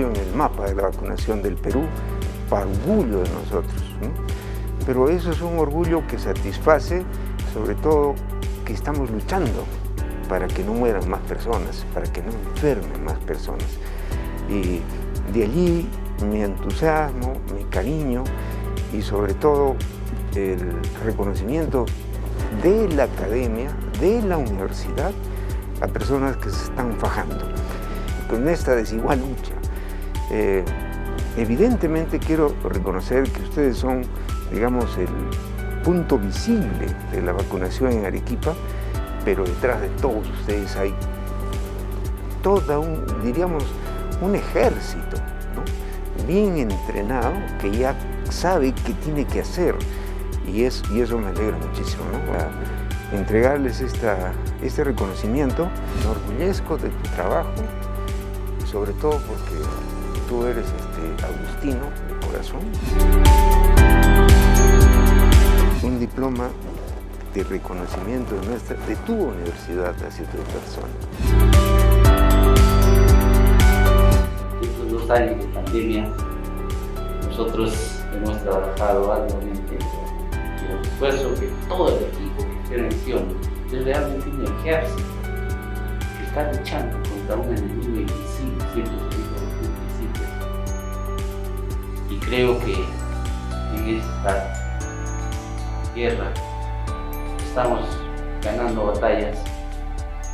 en el mapa de la vacunación del Perú, para orgullo de nosotros. Pero eso es un orgullo que satisface, sobre todo que estamos luchando para que no mueran más personas, para que no enfermen más personas. Y de allí mi entusiasmo, mi cariño y sobre todo el reconocimiento de la academia, de la universidad, a personas que se están fajando con esta desigual lucha. Eh, evidentemente quiero reconocer que ustedes son, digamos, el punto visible de la vacunación en Arequipa, pero detrás de todos ustedes hay todo un, diríamos, un ejército bien entrenado que ya sabe qué tiene que hacer y, es, y eso me alegra muchísimo. ¿no? entregarles esta, este reconocimiento, me orgullezco de tu trabajo, sobre todo porque tú eres este, agustino de corazón. Un diploma de reconocimiento de, nuestra, de tu universidad hacia tu persona. Estos dos años de pandemia, nosotros hemos trabajado arduamente y el esfuerzo que todo el equipo que menciona es realmente un ejército que está luchando contra un enemigo invisible, siempre creo que en esta guerra estamos ganando batallas,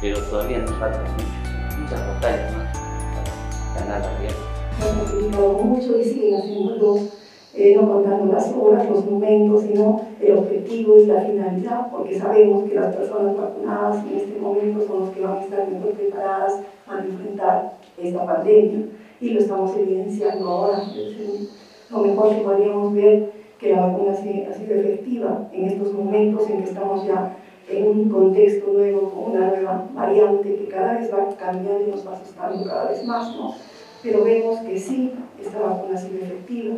pero todavía nos faltan muchas batallas más para ganar la guerra. Hemos tenido mucho y siguen haciendo eh, no contando las horas, los momentos, sino el objetivo y la finalidad, porque sabemos que las personas vacunadas en este momento son los que van a estar mejor preparadas para enfrentar esta pandemia. Y lo estamos evidenciando ahora. Lo mejor que podríamos ver que la vacuna ha sido efectiva en estos momentos en que estamos ya en un contexto nuevo, con una nueva variante que cada vez va cambiando y nos va asustando cada vez más, ¿no? Pero vemos que sí, esta vacuna ha sido efectiva.